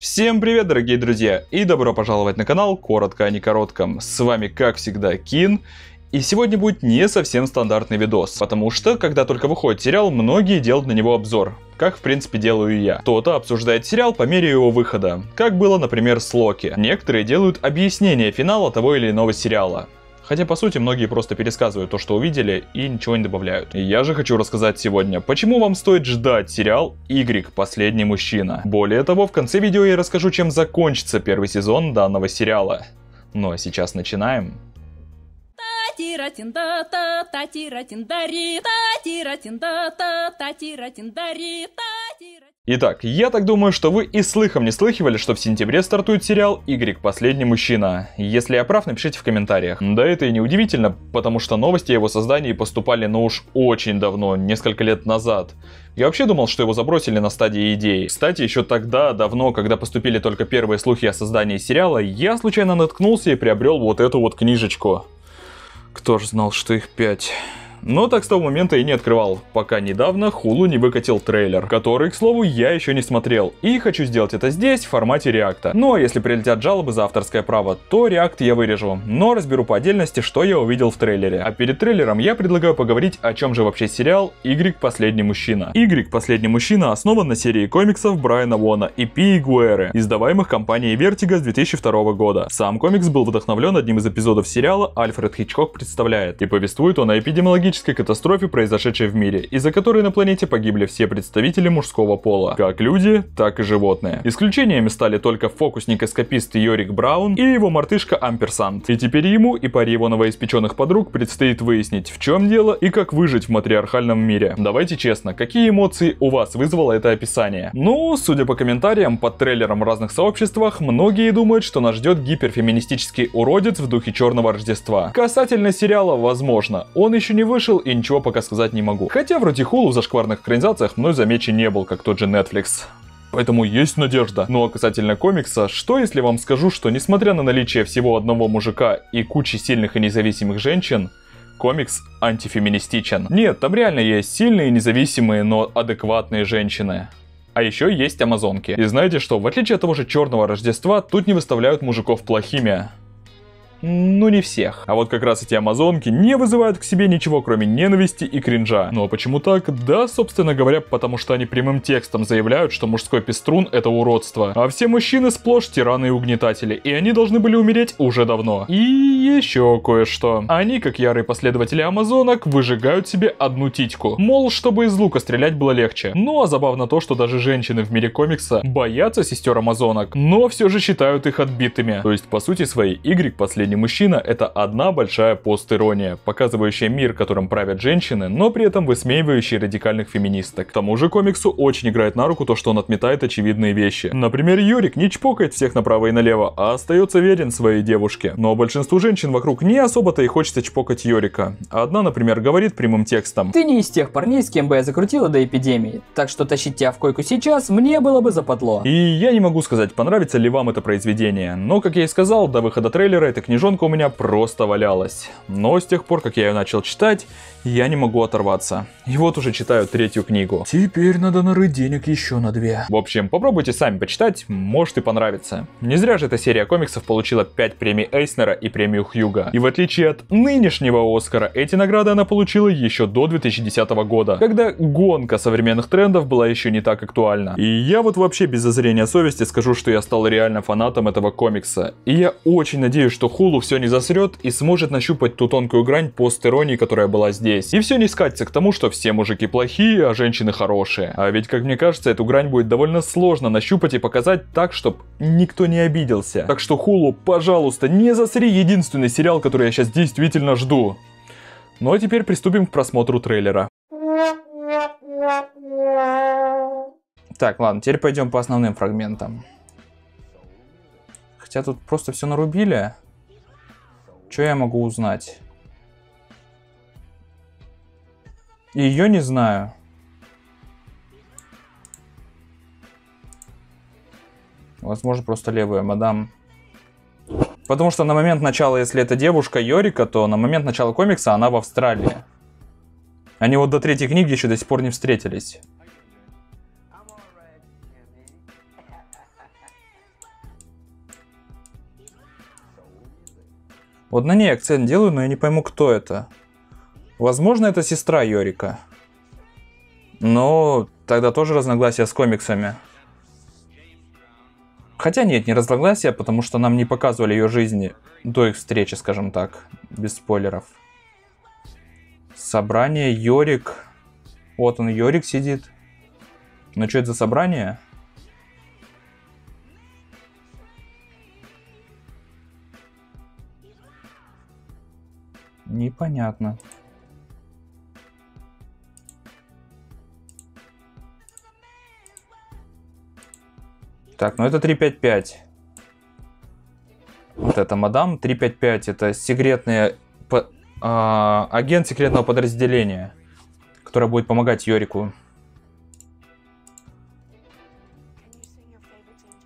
Всем привет, дорогие друзья, и добро пожаловать на канал Коротко о некоротком. С вами, как всегда, Кин, и сегодня будет не совсем стандартный видос, потому что, когда только выходит сериал, многие делают на него обзор. Как, в принципе, делаю и я. Кто-то обсуждает сериал по мере его выхода, как было, например, с Локи. Некоторые делают объяснение финала того или иного сериала. Хотя, по сути, многие просто пересказывают то, что увидели, и ничего не добавляют. Я же хочу рассказать сегодня, почему вам стоит ждать сериал «Y. Последний мужчина». Более того, в конце видео я расскажу, чем закончится первый сезон данного сериала. Ну а сейчас начинаем. Татира-тинда, татира-тиндари, татира-тинда, татира-тиндари, татира Итак, я так думаю, что вы и слыхом не слыхивали, что в сентябре стартует сериал «Y. Последний мужчина». Если я прав, напишите в комментариях. Да это и не удивительно, потому что новости о его создании поступали ну уж очень давно, несколько лет назад. Я вообще думал, что его забросили на стадии идеи. Кстати, еще тогда, давно, когда поступили только первые слухи о создании сериала, я случайно наткнулся и приобрел вот эту вот книжечку. Кто ж знал, что их пять. Но так с того момента и не открывал, пока недавно Хулу не выкатил трейлер, который, к слову, я еще не смотрел. И хочу сделать это здесь, в формате реакта. А если прилетят жалобы за авторское право, то реакт я вырежу, но разберу по отдельности, что я увидел в трейлере. А перед трейлером я предлагаю поговорить, о чем же вообще сериал Y Последний Мужчина. Y Последний Мужчина основан на серии комиксов Брайана Вона и Пи Гуэры, издаваемых компанией Vertigo с 2002 года. Сам комикс был вдохновлен одним из эпизодов сериала «Альфред Хичкок представляет» и повествует он о эпидемиологии экологической катастрофе, произошедшей в мире, из-за которой на планете погибли все представители мужского пола, как люди, так и животные. Исключениями стали только фокусник-эскапист Йорик Браун и его мартышка Амперсант. И теперь ему и паре его новоиспеченных подруг предстоит выяснить, в чем дело и как выжить в матриархальном мире. Давайте честно, какие эмоции у вас вызвало это описание? Ну, судя по комментариям под трейлером в разных сообществах, многие думают, что нас ждет гиперфеминистический уродец в духе Черного Рождества. Касательно сериала, возможно, он еще не вышел вышел и ничего пока сказать не могу. Хотя вроде Хулу в зашкварных экранизациях мной замечен не был, как тот же Netflix. Поэтому есть надежда. Ну а касательно комикса, что если вам скажу, что несмотря на наличие всего одного мужика и кучи сильных и независимых женщин, комикс антифеминистичен. Нет, там реально есть сильные, независимые, но адекватные женщины. А еще есть амазонки. И знаете что, в отличие от того же Черного Рождества, тут не выставляют мужиков плохими. Ну не всех. А вот как раз эти амазонки не вызывают к себе ничего, кроме ненависти и кринжа. Ну а почему так? Да, собственно говоря, потому что они прямым текстом заявляют, что мужской пеструн это уродство. А все мужчины сплошь тираны и угнетатели, и они должны были умереть уже давно. И еще кое-что. Они, как ярые последователи амазонок, выжигают себе одну титьку. Мол, чтобы из лука стрелять было легче. Ну а забавно то, что даже женщины в мире комикса боятся сестер амазонок, но все же считают их отбитыми. То есть, по сути своей, Y последний не мужчина» — это одна большая постирония, показывающая мир, которым правят женщины, но при этом высмеивающий радикальных феминисток. К тому же комиксу очень играет на руку то, что он отметает очевидные вещи. Например, Юрик не чпокает всех направо и налево, а остается верен своей девушке. Но большинству женщин вокруг не особо-то и хочется чпокать Йорика. Одна, например, говорит прямым текстом. Ты не из тех парней, с кем бы я закрутила до эпидемии, так что тащить тебя в койку сейчас мне было бы западло. И я не могу сказать, понравится ли вам это произведение, но, как я и сказал, до выхода трейлера эта книжка книжонка у меня просто валялась. Но с тех пор, как я ее начал читать, я не могу оторваться. И вот уже читаю третью книгу. Теперь надо нарыть денег еще на две. В общем, попробуйте сами почитать, может и понравится. Не зря же эта серия комиксов получила 5 премий Эйснера и премию Хьюга. И в отличие от нынешнего Оскара, эти награды она получила еще до 2010 года, когда гонка современных трендов была еще не так актуальна. И я вот вообще без зазрения совести скажу, что я стал реально фанатом этого комикса. И я очень надеюсь, что Хулу Хулу все не засрет и сможет нащупать ту тонкую грань постеронии, которая была здесь. И все не скатится к тому, что все мужики плохие, а женщины хорошие. А ведь, как мне кажется, эту грань будет довольно сложно нащупать и показать так, чтобы никто не обиделся. Так что Хулу, пожалуйста, не засри единственный сериал, который я сейчас действительно жду. Ну а теперь приступим к просмотру трейлера. Так, ладно, теперь пойдем по основным фрагментам. Хотя тут просто все нарубили. Что я могу узнать? Ее не знаю. Возможно, просто левая мадам. Потому что на момент начала, если это девушка Йорика, то на момент начала комикса она в Австралии. Они вот до третьей книги еще до сих пор не встретились. Вот на ней акцент делаю, но я не пойму, кто это. Возможно, это сестра Йорика. Но тогда тоже разногласия с комиксами. Хотя нет, не разногласия, потому что нам не показывали ее жизни до их встречи, скажем так, без спойлеров. Собрание Йорик. Вот он, Йорик сидит. Ну что это за собрание? Непонятно. Так, ну это 355. Вот это мадам 355. Это секретный по, а, агент секретного подразделения, который будет помогать Йорику.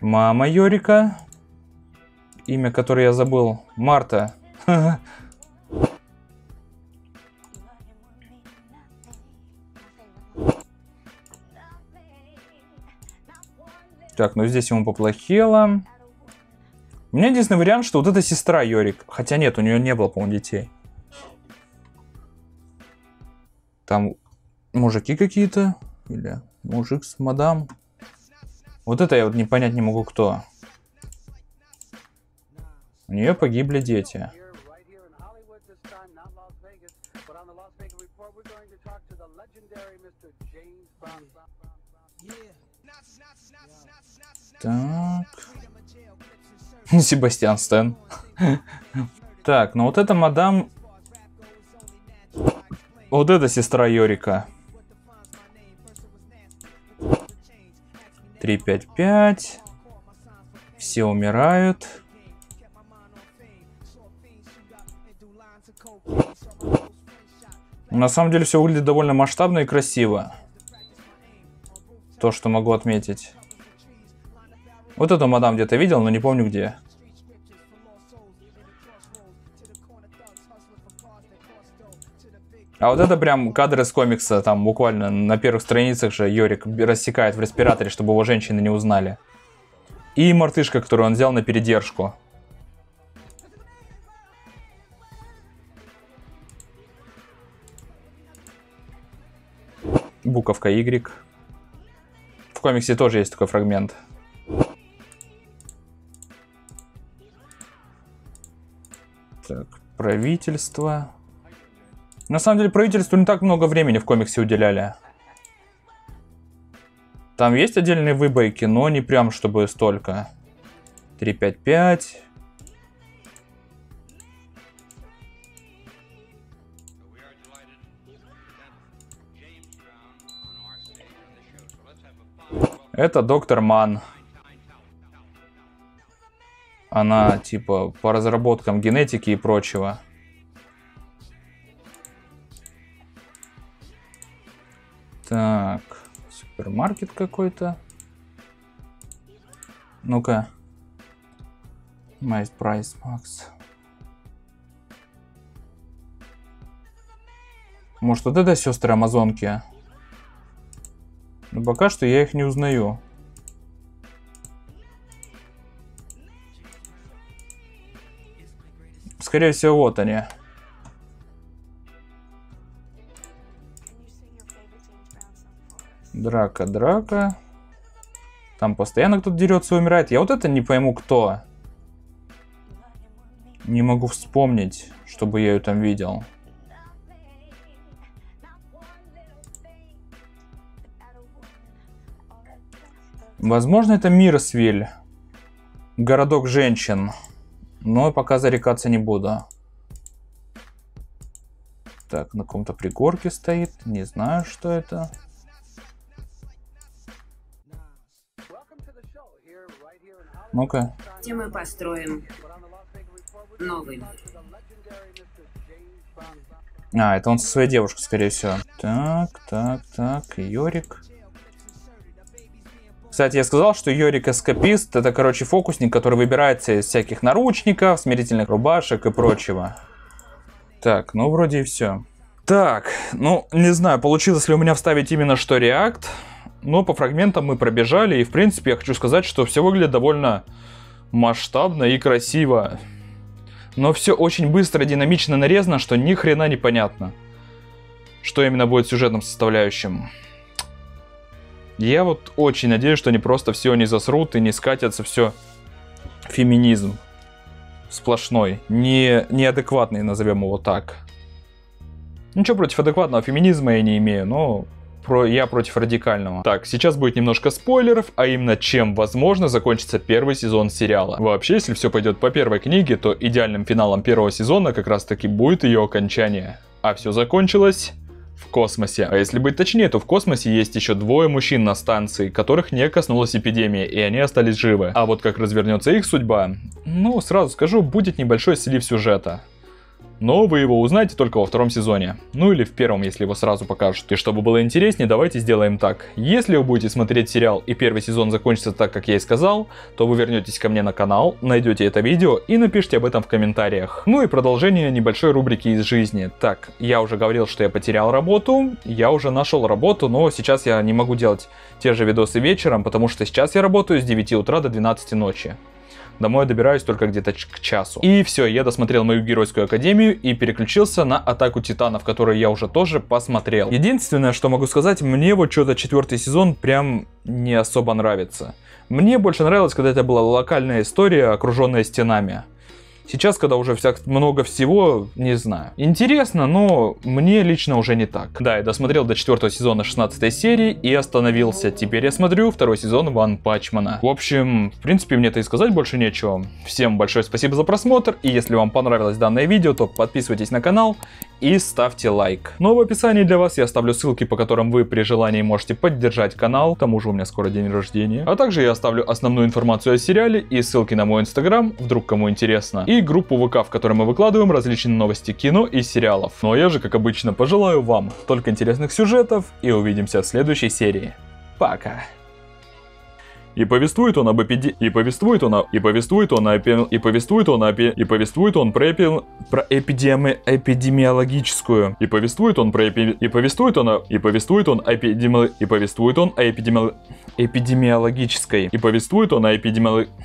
Мама Йорика. Имя, которое я забыл. Марта. Так, ну здесь ему поплохело. У меня единственный вариант, что вот эта сестра Йорик. Хотя нет, у нее не было, по-моему, детей. Там мужики какие-то. Или мужик с мадам. Вот это я вот не понять не могу, кто. У нее погибли дети. Так. Себастьян Стэн. так, ну вот это мадам... Вот это сестра Йорика. 355. Все умирают. На самом деле все выглядит довольно масштабно и красиво. То, что могу отметить. Вот эту мадам где-то видел, но не помню где. А вот это прям кадры с комикса, там буквально на первых страницах же Йорик рассекает в респираторе, чтобы его женщины не узнали. И мартышка, которую он взял на передержку. Буковка Y. В комиксе тоже есть такой фрагмент. Так, правительство. На самом деле правительству не так много времени в комиксе уделяли. Там есть отдельные выбойки, но не прям чтобы столько. 355. Это доктор Ман. Она типа по разработкам генетики и прочего. Так, супермаркет какой-то. Ну-ка. Майст Прайс Макс. Может, вот это сестры Амазонки? Но пока что я их не узнаю. Скорее всего, вот они. Драка, драка. Там постоянно кто-то дерется и умирает. Я вот это не пойму, кто. Не могу вспомнить, чтобы я ее там видел. Возможно, это Мирсвиль. Городок женщин. Но пока зарекаться не буду. Так, на каком-то пригорке стоит. Не знаю, что это. Ну-ка. Где мы построим новый А, это он со своей девушкой, скорее всего. Так, так, так, Йорик. Кстати, я сказал, что Йорик эскапист, это, короче, фокусник, который выбирается из всяких наручников, смирительных рубашек и прочего. Так, ну вроде и все. Так, ну, не знаю, получилось ли у меня вставить именно что React, но по фрагментам мы пробежали, и в принципе я хочу сказать, что все выглядит довольно масштабно и красиво. Но все очень быстро, динамично нарезано, что ни хрена непонятно. Что именно будет сюжетным составляющим. Я вот очень надеюсь, что они просто все не засрут и не скатятся все феминизм сплошной, не, неадекватный, назовем его так. Ничего против адекватного феминизма я не имею, но про, я против радикального. Так, сейчас будет немножко спойлеров, а именно чем, возможно, закончится первый сезон сериала. Вообще, если все пойдет по первой книге, то идеальным финалом первого сезона как раз таки будет ее окончание. А все закончилось в космосе. А если быть точнее, то в космосе есть еще двое мужчин на станции, которых не коснулась эпидемия, и они остались живы. А вот как развернется их судьба, ну, сразу скажу, будет небольшой слив сюжета. Но вы его узнаете только во втором сезоне. Ну или в первом, если его сразу покажут. И чтобы было интереснее, давайте сделаем так. Если вы будете смотреть сериал и первый сезон закончится так, как я и сказал, то вы вернетесь ко мне на канал, найдете это видео и напишите об этом в комментариях. Ну и продолжение небольшой рубрики из жизни. Так, я уже говорил, что я потерял работу, я уже нашел работу, но сейчас я не могу делать те же видосы вечером, потому что сейчас я работаю с 9 утра до 12 ночи. Домой добираюсь только где-то к часу. И все, я досмотрел мою геройскую академию и переключился на атаку титанов, которую я уже тоже посмотрел. Единственное, что могу сказать, мне вот что-то четвертый сезон прям не особо нравится. Мне больше нравилось, когда это была локальная история, окруженная стенами. Сейчас, когда уже всяк много всего, не знаю. Интересно, но мне лично уже не так. Да, я досмотрел до четвертого сезона 16 серии и остановился. Теперь я смотрю второй сезон Ван Пачмана. В общем, в принципе, мне-то и сказать больше нечего. Всем большое спасибо за просмотр, и если вам понравилось данное видео, то подписывайтесь на канал и ставьте лайк. Но в описании для вас я оставлю ссылки, по которым вы при желании можете поддержать канал, к тому же у меня скоро день рождения. А также я оставлю основную информацию о сериале и ссылки на мой инстаграм, вдруг кому интересно. И группу ВК, в которой мы выкладываем различные новости кино и сериалов. Ну а я же, как обычно, пожелаю вам только интересных сюжетов и увидимся в следующей серии. Пока! И повествует он об эпиде... И повествует он. И повествует он о... И повествует он о... И повествует он про эпи... Про эпидеми... эпидемиологическую. И повествует он про эпи... И повествует он. И повествует он эпидеми... И повествует он о эпидеми... эпидемиологической. И повествует он о эпидемиологической.